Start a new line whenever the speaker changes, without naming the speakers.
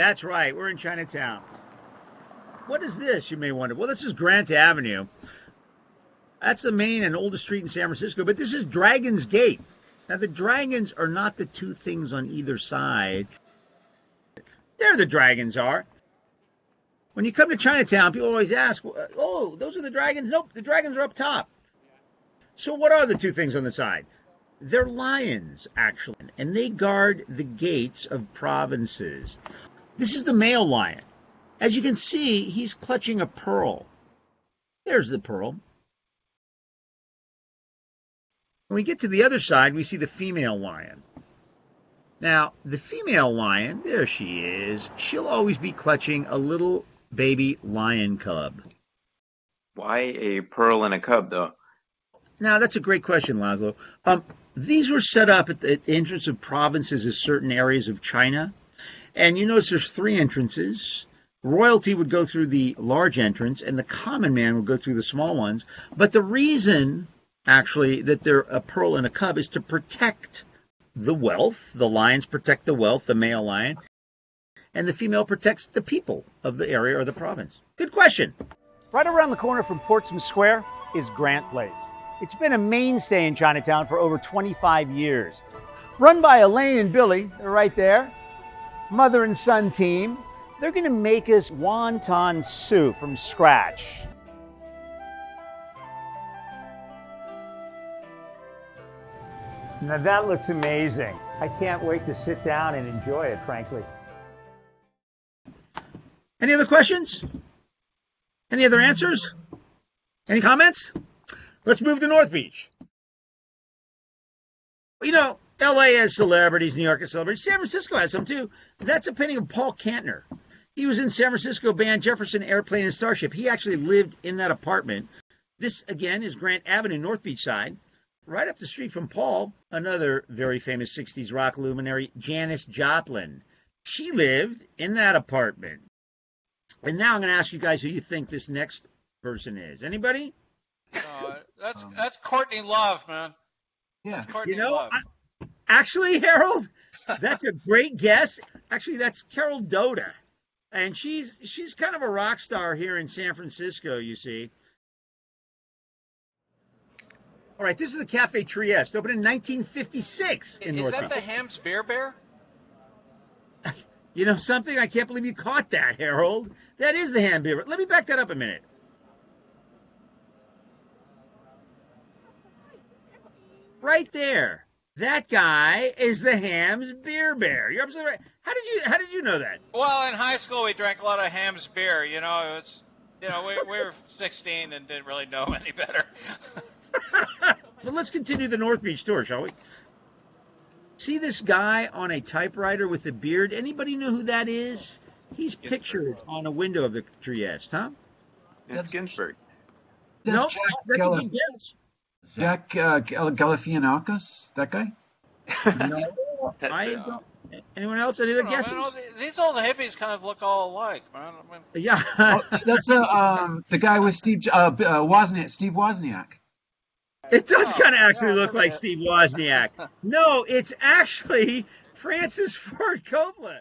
That's right. We're in Chinatown. What is this, you may wonder? Well, this is Grant Avenue. That's the main and oldest street in San Francisco, but this is Dragon's Gate. Now, the dragons are not the two things on either side. There the dragons are. When you come to Chinatown, people always ask, uh, oh, those are the dragons? Nope, the dragons are up top. So, what are the two things on the side? They're lions, actually, and they guard the gates of provinces. This is the male lion. As you can see, he's clutching a pearl. There's the pearl. When we get to the other side, we see the female lion. Now, the female lion, there she is, she'll always be clutching a little baby lion cub.
Why a pearl and a cub, though?
Now, that's a great question, Laszlo. Um, these were set up at the entrance of provinces in certain areas of China. And you notice there's three entrances. Royalty would go through the large entrance, and the common man would go through the small ones. But the reason, actually, that they're a pearl and a cub is to protect the wealth. The lions protect the wealth, the male lion, and the female protects the people of the area or the province. Good question.
Right around the corner from Portsmouth Square is Grant Place. It's been a mainstay in Chinatown for over 25 years. Run by Elaine and Billy, they're right there. Mother and son team. They're going to make us wonton soup from scratch. Now that looks amazing. I can't wait to sit down and enjoy it, frankly.
Any other questions? Any other answers? Any comments? Let's move to North Beach. You know, LA has celebrities, New York has celebrities, San Francisco has some too. That's a painting of Paul Kantner. He was in San Francisco band Jefferson Airplane and Starship. He actually lived in that apartment. This again is Grant Avenue, North Beach side. Right up the street from Paul, another very famous 60s rock luminary, Janis Joplin. She lived in that apartment. And now I'm going to ask you guys who you think this next person is. Anybody?
Uh, that's um, that's Courtney Love, man.
Yeah, that's Courtney you know, Love. I, actually, Harold, that's a great guess. Actually, that's Carol Doda, and she's she's kind of a rock star here in San Francisco. You see. All right, this is the Cafe Trieste, opened in 1956 in
Is
North
that the Hamm's Beer Bear?
You know something? I can't believe you caught that, Harold. That is the Ham Beer. Let me back that up a minute. Right there. That guy is the Hamm's Beer Bear. You're absolutely right. How did you How did you know that?
Well, in high school we drank a lot of Hamm's beer. You know, it was, you know, we, we were 16 and didn't really know any better.
but let's continue the North Beach tour, shall we? See this guy on a typewriter with a beard? Anybody know who that is? He's pictured on a window of the Trieste, huh?
That's Ginsberg.
That's no, Jack that's Galif- a good guess.
Jack uh, Galifianakis, that guy?
no, I uh, don't. Anyone else? Any other guesses? Man,
these old hippies kind of look all alike, man. I
mean... Yeah,
oh, that's uh, um, the guy with Steve uh, uh, Wozniak. Steve Wozniak.
It does kind of actually look like Steve Wozniak. No, it's actually Francis Ford Coppola.